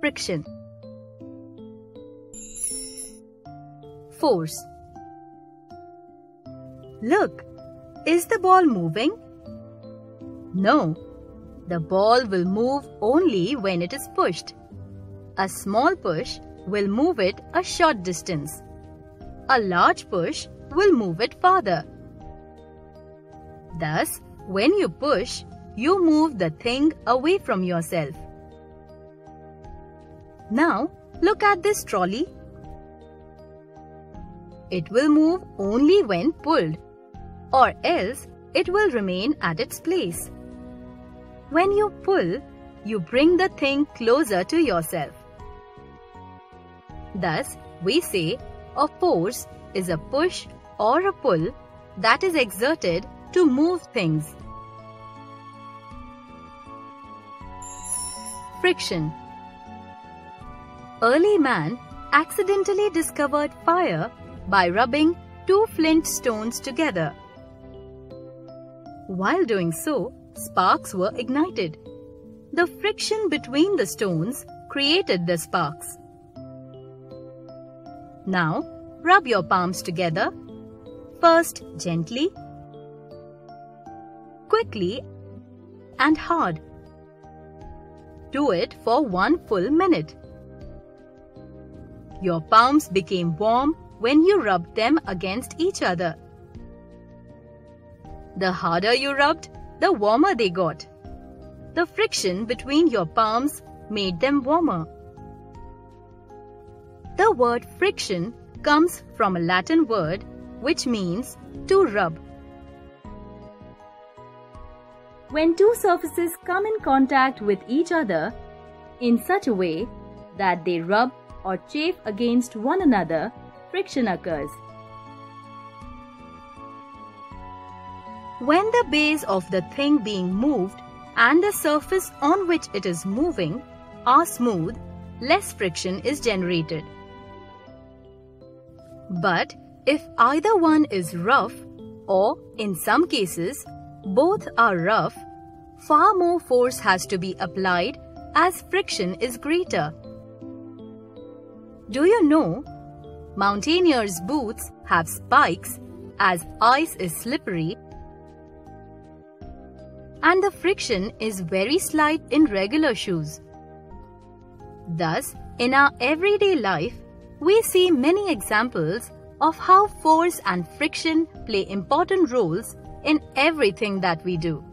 friction. Force Look, is the ball moving? No, the ball will move only when it is pushed. A small push will move it a short distance. A large push will move it farther. Thus, when you push, you move the thing away from yourself. Now, look at this trolley. It will move only when pulled, or else it will remain at its place. When you pull, you bring the thing closer to yourself. Thus, we say a force is a push or a pull that is exerted to move things. Friction Early man accidentally discovered fire by rubbing two flint stones together. While doing so, sparks were ignited. The friction between the stones created the sparks. Now, rub your palms together. First gently, quickly and hard. Do it for one full minute. Your palms became warm when you rubbed them against each other. The harder you rubbed, the warmer they got. The friction between your palms made them warmer. The word friction comes from a Latin word which means to rub. When two surfaces come in contact with each other in such a way that they rub or chafe against one another, friction occurs. When the base of the thing being moved and the surface on which it is moving are smooth, less friction is generated. But if either one is rough or in some cases both are rough, far more force has to be applied as friction is greater. Do you know? Mountaineers' boots have spikes as ice is slippery and the friction is very slight in regular shoes. Thus, in our everyday life, we see many examples of how force and friction play important roles in everything that we do.